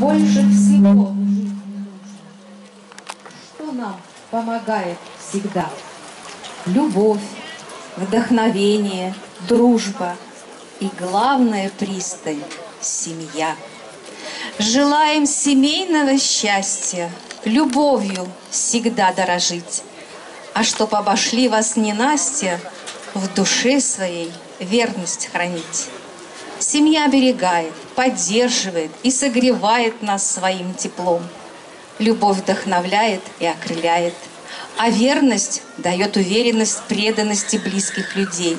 больше всего в жизни нужно? Что нам помогает всегда? Любовь, вдохновение, дружба и главная пристань – семья. Желаем семейного счастья, любовью всегда дорожить. А чтоб обошли вас не Настя, в душе своей верность хранить. Семья оберегает, поддерживает и согревает нас своим теплом. Любовь вдохновляет и окрыляет, а верность дает уверенность преданности близких людей.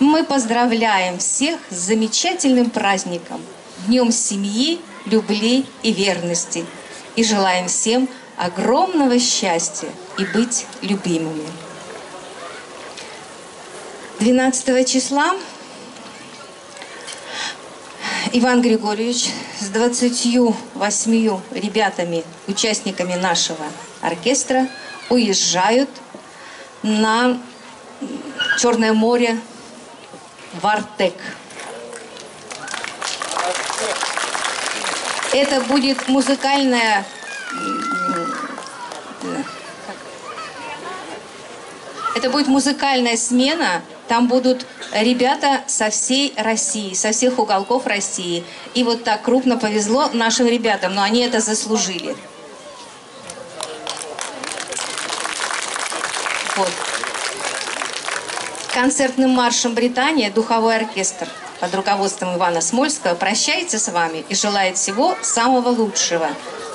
Мы поздравляем всех с замечательным праздником, Днем семьи, любви и верности. И желаем всем огромного счастья и быть любимыми. 12 числа Иван Григорьевич с 28 ребятами, участниками нашего оркестра, уезжают на Черное море в Артек. Это будет музыкальная это будет музыкальная смена там будут ребята со всей России, со всех уголков России. И вот так крупно повезло нашим ребятам, но они это заслужили. Вот. Концертным маршем Британия духовой оркестр под руководством Ивана Смольского прощается с вами и желает всего самого лучшего.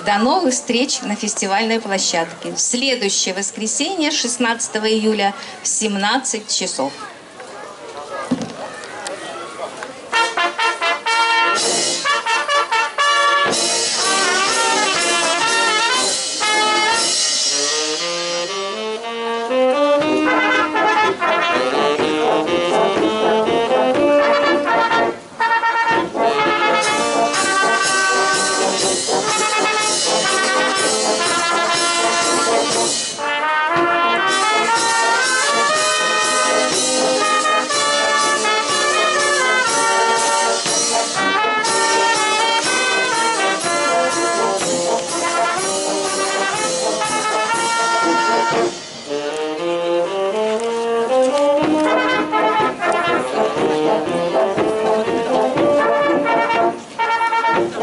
До новых встреч на фестивальной площадке. В следующее воскресенье, 16 июля, в 17 часов.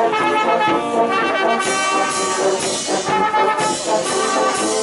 I'm sorry.